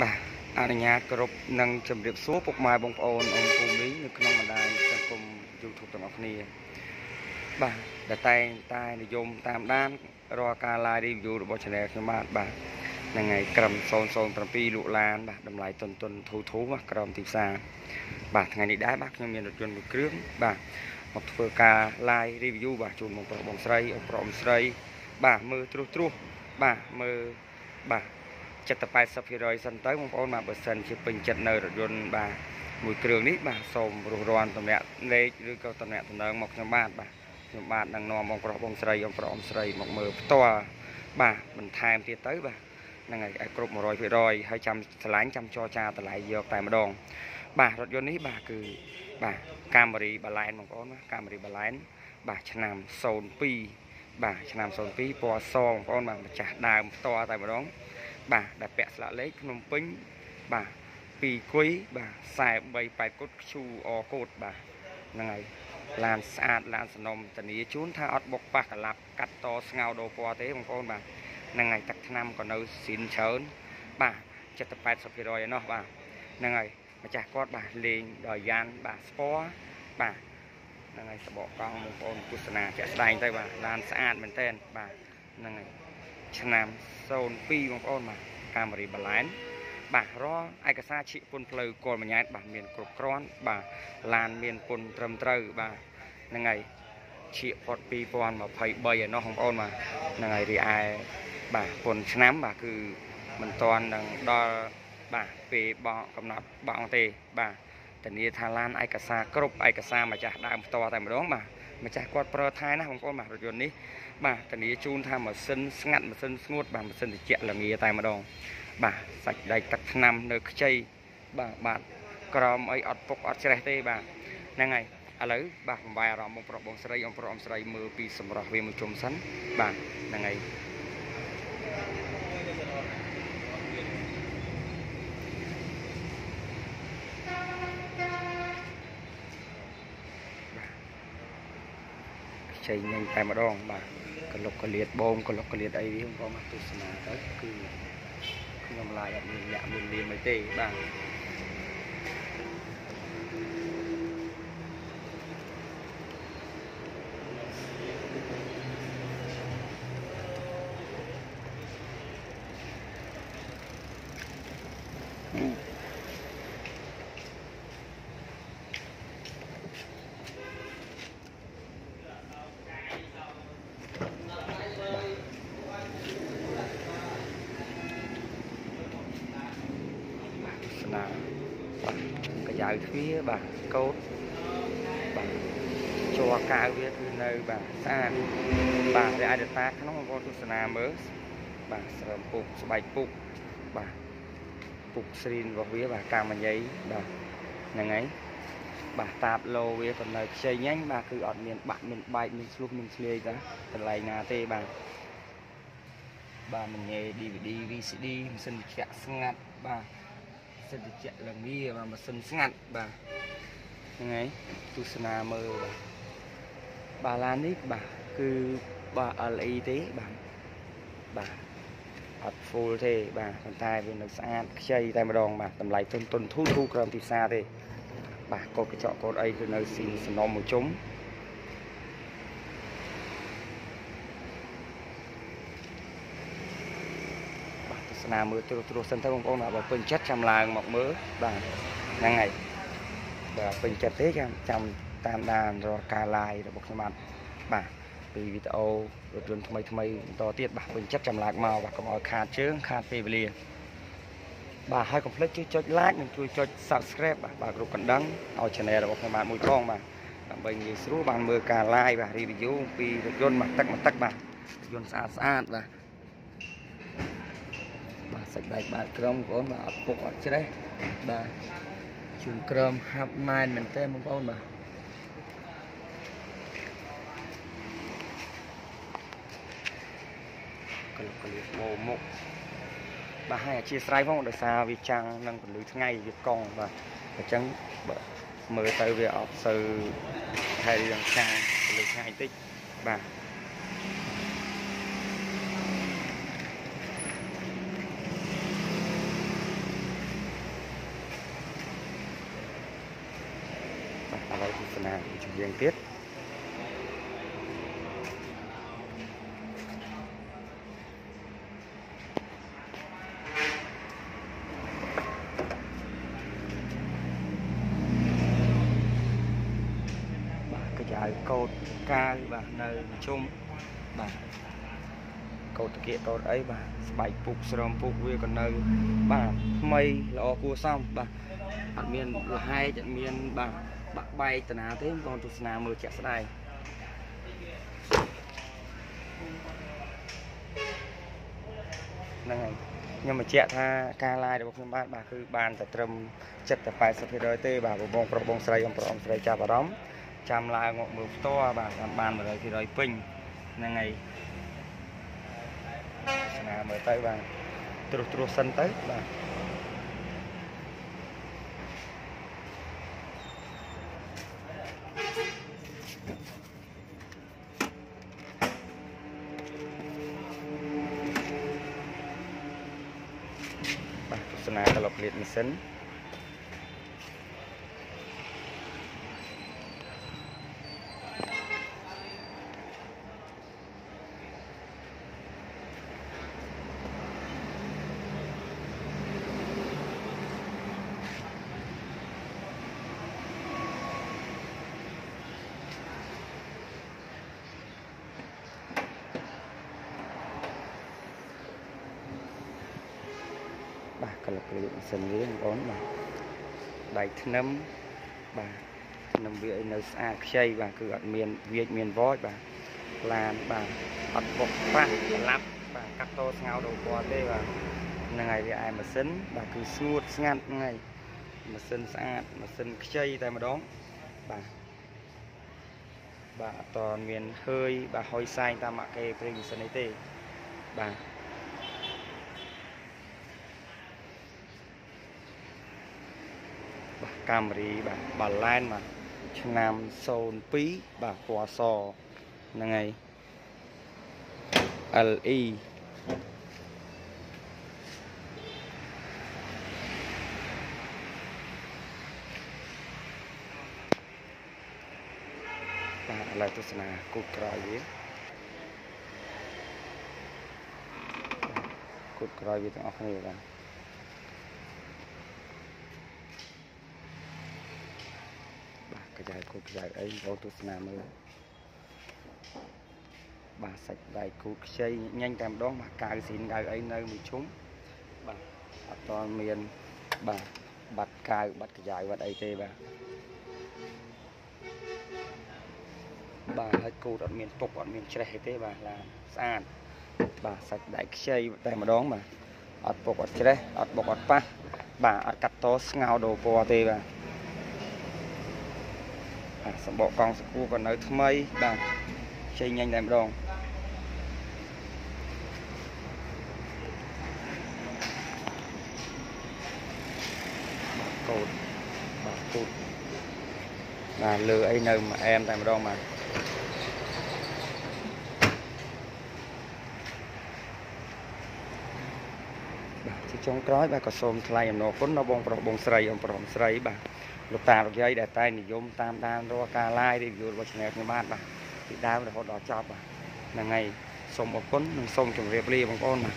បាទអនុញ្ញាតគោរពនិងជម្រាបសួរពុកម៉ែបងប្អូនអង្គភូមិនៅក្នុងបណ្ដាញសង្គម YouTube ទាំងអស់គ្នាបាទដែលតែងតែនិយមតាមដានរាល់ការ live review របស់ channel ខ្ញុំបាទបាទហ្នឹងហើយក្រុម007លក់ឡានបាទតម្លៃតុនតុនធូធូបាទក្រុមទីផ្សារបាទថ្ងៃនេះដែរបាទខ្ញុំមានរថយន្តមួយគ្រឿងបាទមកធ្វើការ live review បាទជូនបងប្រុសបងស្រីអប្រុសអមស្រី បាទមើលត្រុសត្រុសបាទមើលបាទ ចិត្ត80%សិនទៅបងប្អូនបាទបើសិនជាពេញចិត្តនៅរថយន្តបាទមួយគ្រឿងនេះបាទសូមរស់រានតំណាក់លេខឬក៏តំណាក់តំណងមកខ្ញុំបាទបាទខ្ញុំបាទនឹងនាំបងប្រុសបងស្រីបងប្រុសអមស្រីមកមើលផ្ទាល់បាទបន្ថែមទៀតទៅបាទហ្នឹងហើយឲ្យគ្រប់100%ហើយចាំឆ្លាញ់ចាំចរចាតម្លៃយកតែម្ដង បាទរថយន្តនេះបាទគឺបាទកាមេរីបាឡែនបងប្អូនណាកាមេរីបាឡែនបាទឆ្នាំ02បាទឆ្នាំ02ពណ៌សបងប្អូនបាទម្ចាស់ដើមផ្ទាល់តែម្ដង បាទដែលពាក់ស្លាកលេខភ្នំពេញបាទពីគុយបាទ43ប៉ែតគុតខ្ជូអកូតបាទហ្នឹងហើយឡានស្អាតឡានសំណុំធានាជូនថាអត់បុកប៉ះកលាប់កាត់តស្ងោដោពណ៌ទេបងប្អូនបាទហ្នឹងហើយទឹកថ្នាំក៏នៅស៊ីនច្រើនបាទ70 80%ឯណោះបាទហ្នឹងហើយម្ចាស់គាត់បាទលេងដល់យ៉ានបាទស្ពណ៌បាទហ្នឹងហើយសបកកង់បងប្អូនទស្សនាជាក់ស្ដែងទៅបាទឡានស្អាតមែនតើបាទហ្នឹងហើយ ឆ្នាំ02បងប្អូនបាទកាមេរីបាឡែនបាទរាល់ឯកសារឈៀកពុនផ្លូវគល់មញ៉ែតបាទមានគ្រប់គ្រាន់បាទឡានមានពុនត្រឹមត្រូវបាទហ្នឹងហើយឈៀកផុត2023ឯណោះបងប្អូនបាទហ្នឹងហើយរីឯបាទពុនឆ្នាំបាទគឺមិនតាន់នឹងដល់បាទពេលបោះកំណត់បងទេ បាទធានាថាឡានឯកសារគ្រប់ឯកសារម្ចាស់ដើមផ្ទាល់តែម្ដងបាទម្ចាស់គាត់ប្រើថែណាបងប្អូនបាទរថយន្តនេះបាទធានាជូនថាម៉ាស៊ីនស្ងាត់ម៉ាស៊ីនស្ងួតបាទម៉ាស៊ីនត្រជាក់ល្ងាតែម្ដង បាទសាច់ដែកទឹកថ្នាំនៅខ្ចីបាទបាទក្រមអីអត់ពុកអត់ច្រេះទេបាទហ្នឹងហើយឥឡូវបាទបំបាយអារម្មណ៍បងប្រុសបងស្រីអងប្រុសអមស្រីមើលពីសម្រស់វាមួយជុំសិនបាទហ្នឹងហើយខ្ចីញញតែម្ដងបាទ កលុកកលៀតបងកលុកកលៀតអីវាបងមកទស្សនាទៅគឺខ្ញុំឡាយអត់មានញាក់មានលៀមអីទេបាទស្នាបាទកាយៅទ្វារបាទកោតបាទជួរកៅវាគឺនៅបាទស្អាតបាទវាអាចតាក្នុងបងប្អូនទស្សនាមើលបាទស្រើមពុកស្បែកពុកបាទពុកស្រីនរបស់វាបាទកាមញ៉ៃបាទហ្នឹងហើយបាទតាបលោវាក៏នៅខ្ចីញ៉ាញ់បាទគឺអត់មានបាក់មានបែកមានឆ្លុះមានឆ្លាយតាកន្លែងណាទេបាទបាទមញ៉េ DVD VCD ម៉ាស៊ីនត្រជាក់ស្ងាត់បាទ សិទ្ធិជាក់លងាបាទម៉ាស៊ីនស្ងាត់បាទហ្នឹងហើយទស្សនាមើលបាទបាទឡាននេះបាទគឺបាទ LE ទេបាទបាទអត់ full ទេបាទប៉ុន្តែវានៅស្អាតខ្ចីតែម្ដងបាទតម្លៃទុនទុនធូរធូរក្រោមទីផ្សារទេបាទកូដកញ្ចក់កូដអីគឺនៅស៊ីនសំណុំមួយជុំ ស្នាមើលត្រួសត្រាសសិនទៅបងប្អូនបើពេញចិត្តចាំឡើងមកមើលបាទហ្នឹងហើយបើពេញចិត្តទេចាំចាំតាមដានរាល់ការ live របស់ខ្ញុំបាទបាទពីវីដេអូរថយន្តថ្មីថ្មីបន្តទៀតបាទពេញចិត្តចាំឡើងមកបាទកុំឲ្យខាតជើងខាតពេលវេលាបាទហើយកុំភ្លេចជួយចុច like និងជួយចុច subscribe បាទបាទគ្រប់កណ្ដឹងឲ្យ channel របស់ខ្ញុំបាទមួយផងបាទដើម្បីងាយស្រួលបានមើលការ live បាទ review ពីរថយន្តមកទឹកមកទឹកបាទរថយន្តស្អាតស្អាតបាទបាទ សាច់ដែកបាទក្រមបងប្អូនបាទអត់ពុកអត់ច្រេះបាទជូនក្រមហាប់ម៉ែនមែនទេបងប្អូនបាទកលុកកលៀបបោមុខបាទហើយអធិស្ឋានផងដោយសារវាចាំងនឹងពលឺថ្ងៃវាកង់បាទអញ្ចឹងបាទមើលទៅវាអត់សូវថែរឿងខាងពលឺថ្ងៃតិចបាទ ចម្រៀងទៀតបាទកញ្ចៅកោតកាវបាទនៅជុំបាទកោតតកៀកកោតអីបាទស្បែកពុកស្រោមពុកវាក៏នៅ បាទថ្មីល្អគួរសមបាទអត់មានលហែកអត់មានបាទ បាក់បែកតាណាទេបងទស្សនាមើលជាក់ស្ដែងហ្នឹងហើយខ្ញុំបញ្ជាក់ថាការ live របស់ខ្ញុំបាទបាទគឺបានតែត្រឹម70 80%ទេបាទបងប្រុសបងស្រីអ៊ំប្រុសអ៊ំស្រីចាប់អារម្មណ៍ចាំឡើងមកមើលផ្ទាល់បាទតាមបាន100%ពេញហ្នឹងហើយស្នាមើលទៅបាទត្រុសត្រុសសិនទៅបាទ ស្សនាក្លុបលៀតម៉ាស៊ីន ក្លុបលៀតម៉ាស៊ីនវាបងប្អូនបាទដៃធ្នឹមបាទធ្នឹមវាឲ្យនៅស្អាតខ្ចីបាទគឺអត់មានវាចមានវចបាទឡានបាទអត់បុកប្រាស់ប្រឡាប់បាទកាត់តស្ងោដូរពណ៌ទេបាទហ្នឹងហើយវាឯម៉ាស៊ីនបាទគឺស្ងួតស្ងាត់ហ្នឹងហើយម៉ាស៊ីនស្អាតម៉ាស៊ីនខ្ចីតែម្ដងបាទបាទអត់តមានហើយបាទហុយសែងតាមអាគេព្រេងម៉ាស៊ីនអីទេបាទបាទ កាមេរីបាទបាឡែនបាទឆ្នាំ02បាទពណ៌សហ្នឹងហើយ LE បាទឥឡូវទស្សនាគូតក្រោយវាគូតក្រោយវាទាំងអស់គ្នាបាទ បាទកញ្ចៅគូតកញ្ចៅអីបងទស្សនាមើលបាទសាច់ដៃគូតខ្ចីញ៉ាញ់តែម្ដងបាទកៅស៊ីនកៅអីនៅមួយឈុំបាទអត់តមានបាទបាត់កៅបាត់កញ្ចៅបាត់អីទេបាទបាទហើយគូតអត់មានពុកអត់មានច្រេះអីទេបាទឡានស្អាតបាទសាច់ដៃខ្ចីតែម្ដងបាទអត់ពុកអត់ច្រេះអត់បុកអត់ប៉ះបាទអត់កាត់តស្ងោដូរពណ៌ទេបាទ បាទសម្បកកង់សកួរក៏នៅថ្មីបាទខ្ចីញ៉ាញ់តែម្ដងកូតបាទគូតបាទលើអីនៅមួយអែមតែម្ដងបាទបាទជា ចុងក្រោយបាទក៏សូមថ្លែងអំណរគុណដល់បងប្រុសបងស្រីអ៊ំប្រុសអ៊ំស្រីបាទលោកតាលោកយាយដែលតែនិយមតាមដានរាល់ការ live review របស់ channel ខ្ញុំបាទបាទពីដើមរហូតដល់ចប់បាទហ្នឹងហើយសូមអរគុណនិងសូមជម្រាបលាបងប្អូនបាទ